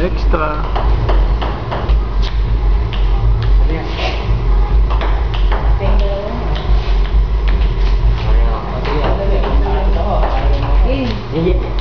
Extra. Yeah.